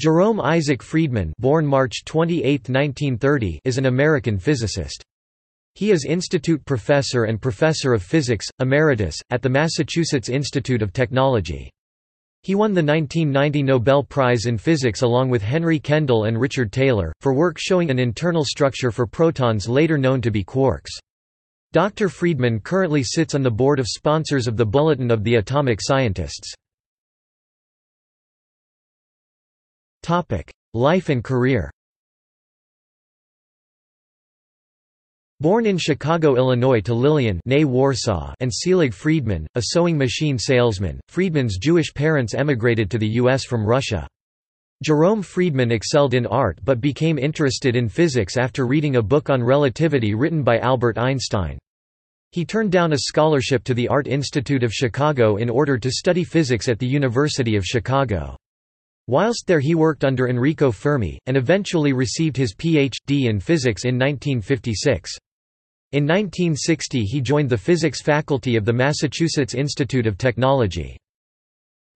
Jerome Isaac Friedman born March 28, 1930, is an American physicist. He is Institute Professor and Professor of Physics, Emeritus, at the Massachusetts Institute of Technology. He won the 1990 Nobel Prize in Physics along with Henry Kendall and Richard Taylor, for work showing an internal structure for protons later known to be quarks. Dr. Friedman currently sits on the board of sponsors of the Bulletin of the Atomic Scientists. Life and career Born in Chicago, Illinois to Lillian Warsaw and Selig Friedman, a sewing machine salesman, Friedman's Jewish parents emigrated to the U.S. from Russia. Jerome Friedman excelled in art but became interested in physics after reading a book on relativity written by Albert Einstein. He turned down a scholarship to the Art Institute of Chicago in order to study physics at the University of Chicago. Whilst there he worked under Enrico Fermi, and eventually received his Ph.D. in physics in 1956. In 1960 he joined the physics faculty of the Massachusetts Institute of Technology.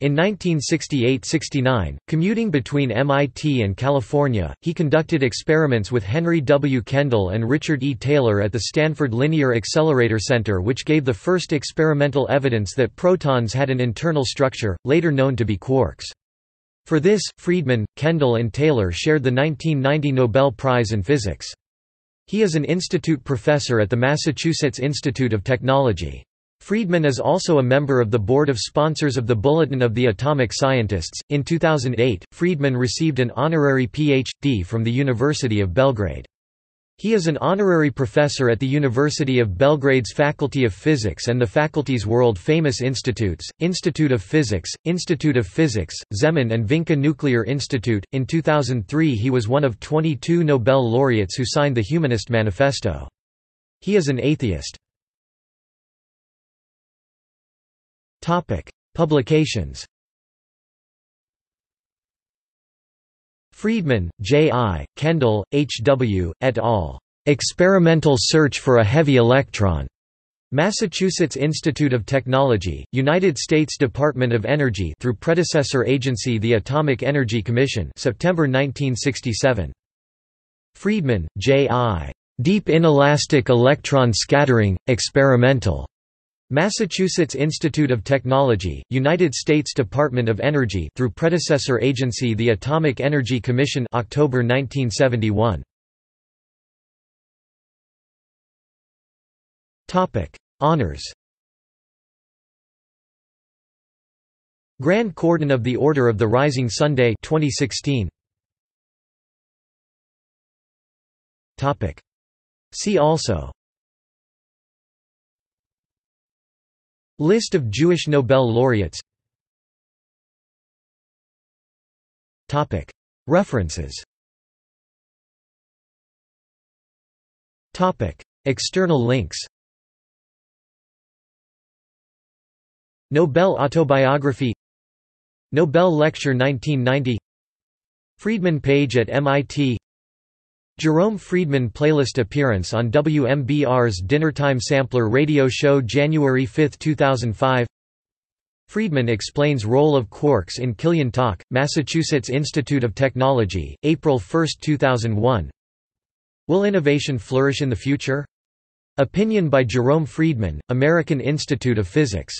In 1968–69, commuting between MIT and California, he conducted experiments with Henry W. Kendall and Richard E. Taylor at the Stanford Linear Accelerator Center which gave the first experimental evidence that protons had an internal structure, later known to be quarks. For this, Friedman, Kendall and Taylor shared the 1990 Nobel Prize in Physics. He is an institute professor at the Massachusetts Institute of Technology. Friedman is also a member of the board of sponsors of the Bulletin of the Atomic Scientists. In 2008, Friedman received an honorary Ph.D. from the University of Belgrade. He is an honorary professor at the University of Belgrade's Faculty of Physics and the faculty's world-famous institutes, Institute of Physics, Institute of Physics, Zemun and Vinca Nuclear Institute. In 2003 he was one of 22 Nobel laureates who signed the Humanist Manifesto. He is an atheist. Publications Friedman, J. I., Kendall, H. W., et al. Experimental Search for a Heavy Electron. Massachusetts Institute of Technology, United States Department of Energy through predecessor agency the Atomic Energy Commission September 1967. Friedman, J. I. Deep Inelastic Electron Scattering, Experimental. Massachusetts Institute of Technology, United States Department of Energy through predecessor agency the Atomic Energy Commission October 1971. Topic: Honors. Grand Cordon of the Order of the Rising Sunday 2016. Topic: See also List of Jewish Nobel laureates. References. External links. Nobel autobiography. Nobel Lecture 1990 Friedman page at MIT Jerome Friedman playlist appearance on WMBR's Dinnertime Sampler radio show January 5, 2005 Friedman explains role of quarks in Killian Talk, Massachusetts Institute of Technology, April 1, 2001 Will innovation flourish in the future? Opinion by Jerome Friedman, American Institute of Physics